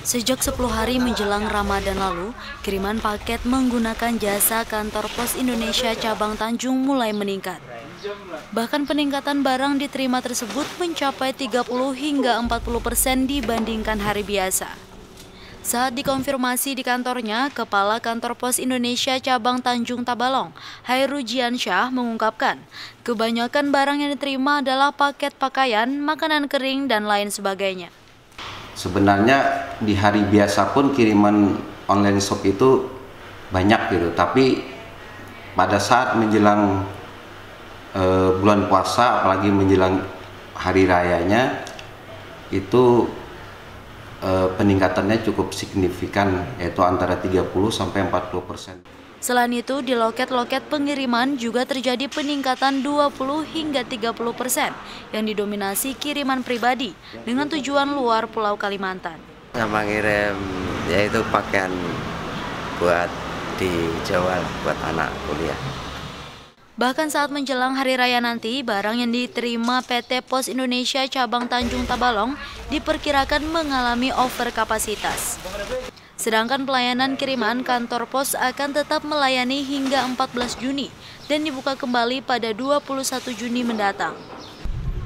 Sejak 10 hari menjelang Ramadan lalu, kiriman paket menggunakan jasa kantor pos Indonesia cabang Tanjung mulai meningkat. Bahkan peningkatan barang diterima tersebut mencapai 30 hingga 40 persen dibandingkan hari biasa. Saat dikonfirmasi di kantornya, Kepala Kantor Pos Indonesia Cabang Tanjung Tabalong, Hairu Jiansyah mengungkapkan, kebanyakan barang yang diterima adalah paket pakaian, makanan kering, dan lain sebagainya. Sebenarnya di hari biasa pun kiriman online shop itu banyak gitu, tapi pada saat menjelang e, bulan puasa, apalagi menjelang hari rayanya, itu eh, peningkatannya cukup signifikan yaitu antara 30 sampai 40 persen. Selain itu, di loket-loket pengiriman juga terjadi peningkatan 20 hingga 30 persen yang didominasi kiriman pribadi dengan tujuan luar Pulau Kalimantan. Sama ngirim yaitu pakaian buat di Jawa buat anak kuliah. Bahkan saat menjelang hari raya nanti, barang yang diterima PT Pos Indonesia cabang Tanjung Tabalong diperkirakan mengalami over kapasitas. Sedangkan pelayanan kiriman kantor pos akan tetap melayani hingga 14 Juni dan dibuka kembali pada 21 Juni mendatang.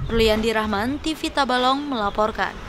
Ruliandi Rahman, TV Tabalong melaporkan.